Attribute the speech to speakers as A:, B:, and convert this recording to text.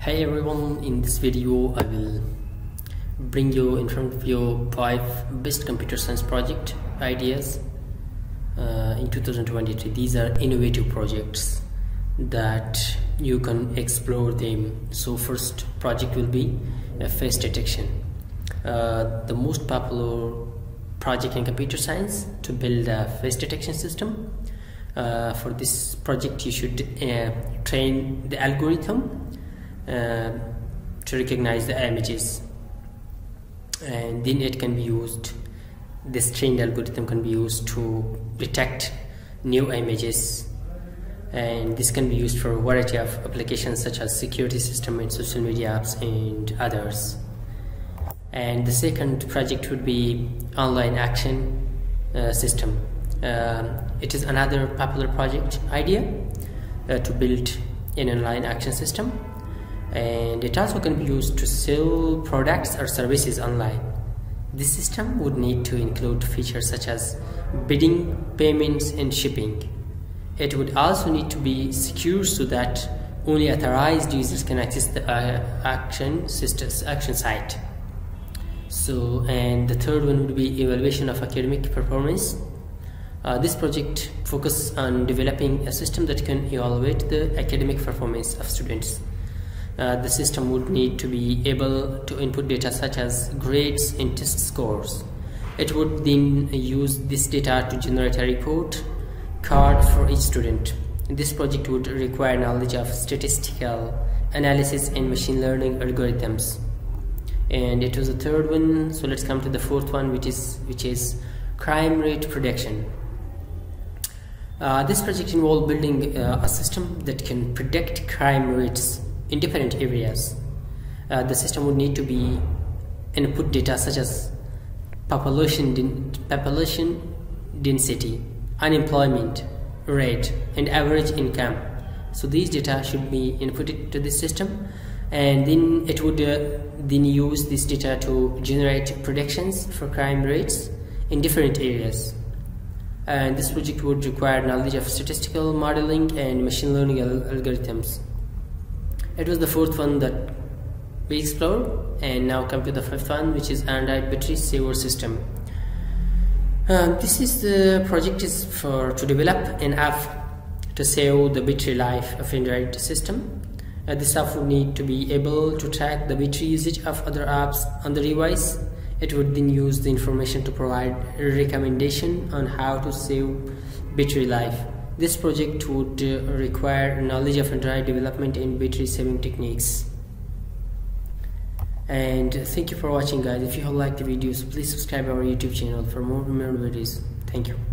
A: Hey everyone, in this video I will bring you in front of you five best computer science project ideas uh, in 2023. These are innovative projects that you can explore them. So first project will be face detection. Uh, the most popular project in computer science to build a face detection system. Uh, for this project you should uh, train the algorithm uh, to recognize the images. And then it can be used this trained algorithm can be used to detect new images. And this can be used for a variety of applications such as security system and social media apps and others. And the second project would be online auction uh, system. Uh, it is another popular project idea uh, to build an online auction system and it also can be used to sell products or services online. This system would need to include features such as bidding, payments, and shipping. It would also need to be secure so that only authorized users can access the uh, auction systems, auction site. So, and the third one would be evaluation of academic performance. Uh, this project focuses on developing a system that can evaluate the academic performance of students. Uh, the system would need to be able to input data such as grades and test scores. It would then use this data to generate a report card for each student. This project would require knowledge of statistical analysis and machine learning algorithms. And it was the third one, so let's come to the fourth one, which is which is crime rate prediction. Uh, this project involved building uh, a system that can predict crime rates in different areas. Uh, the system would need to be input data such as population, population density, unemployment rate, and average income. So these data should be inputted to the system, and then it would uh, then use this data to generate predictions for crime rates in different areas. And this project would require knowledge of statistical modeling and machine learning al algorithms. It was the fourth one that we explored and now come to the fifth one which is Android battery saver system. Uh, this is the project is for to develop an app to save the battery life of Android system. Uh, this app would need to be able to track the battery usage of other apps on the device. It would then use the information to provide a recommendation on how to save battery life. This project would uh, require knowledge of Android development and battery saving techniques. And thank you for watching guys. If you have liked the videos, please subscribe our YouTube channel for more videos. Thank you.